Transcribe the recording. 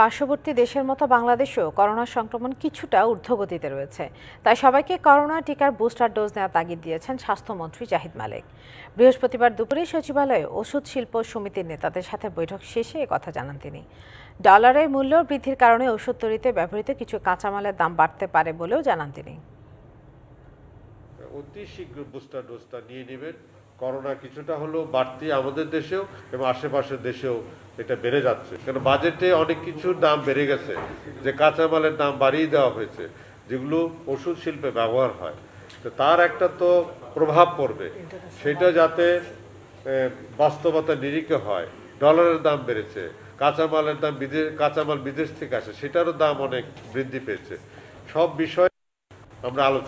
পার্শ্ববর্তী দেশের মতো বাংলাদেশেও করোনা সংক্রমণ কিছুটা ঊর্ধ্বগতিতে রয়েছে। তাই সবাইকে করোনা টিকার বুস্টার ডোজ নেওয়ার তাগিদ দিয়েছেন স্বাস্থ্যমন্ত্রী জাহিদ মালিক। বৃহস্পতিবার দুপুরে সচিবালয়ে ওষুধ শিল্প সমিতির নেতাদের সাথে বৈঠক শেষে কথা জানান তিনি। ডলারের মূল্য বৃদ্ধির কারণে ওষুধ তৈরিতে ব্যবহৃত কিছু কাঁচামালের দাম বাড়তে পারে বলেও জানান তিনি। অতি শীঘ্র বুস্টার ডোজটা নিয়ে নেবেন। করোনা কিছুটা হলেও বাড়তি আমাদের দেশেও এবং আশেপাশের দেশেও এটা বেড়ে যাচ্ছে। কারণ বাজেটে অনেক কিছুর দাম বেড়ে গেছে, যে কাঁচামালের দাম বাড়িয়ে দেওয়া হয়েছে, যেগুলো ওষুধ শিল্পে ব্যবহার হয়। তো তার একটা তো প্রভাব পড়বে। সেটা যাতে বাস্তবতা নিরিখে হয়। ডলারের দাম বেড়েছে, কাঁচামালের দাম বিদেশ, কাঁচামাল বিদেশ থেকে আসে, সেটারও দাম অনেক বৃদ্ধি পেয়েছে। সব বিষয় আমরা আলোচনা